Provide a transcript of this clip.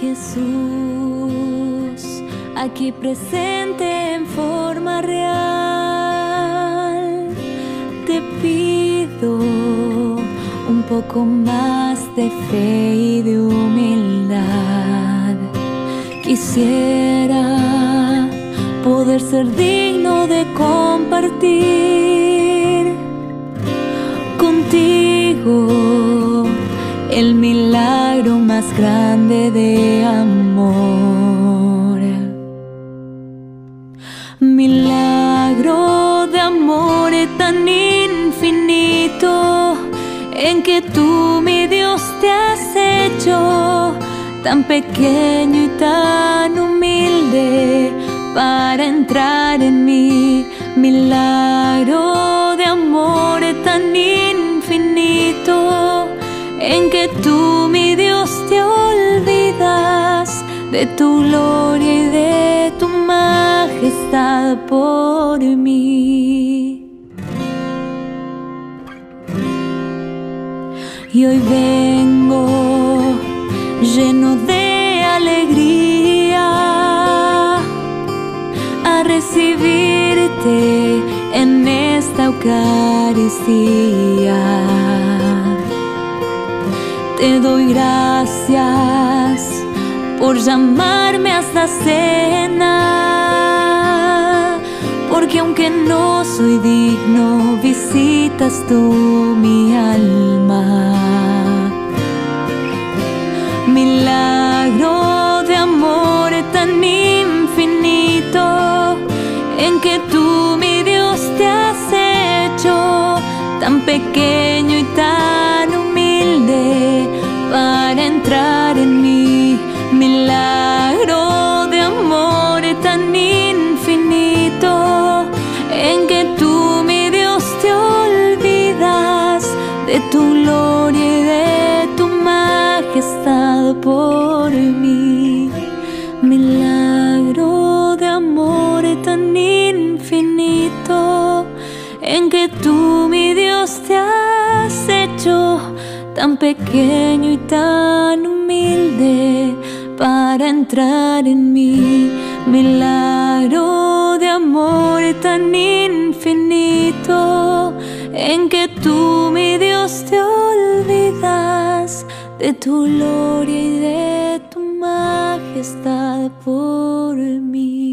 Jesús, aquí presente en forma real, te pido un poco más de fe y de humildad. Quisiera poder ser digno de compartir contigo el milagro más grande de amor. Milagro de amor tan infinito en que tú, mi Dios, te has hecho tan pequeño y tan humilde para entrar en mí. Milagro de amor tan infinito en que de tu gloria y de tu majestad por mí. Y hoy vengo lleno de alegría a recibirte en esta Eucaristía. Te doy gracias por llamarme a esta cena, porque aunque no soy digno, visitas tú mi alma. Milagro de amor tan infinito en que tú, mi Dios, te has hecho tan pequeño y tan humilde para entrar en mí. Tu gloria y de tu majestad por mí. Milagro de amor tan infinito en que tú, mi Dios, te has hecho tan pequeño y tan humilde para entrar en mí. Milagro de amor tan infinito en que tú, mi Dios, te olvidas de tu gloria y de tu majestad por mí.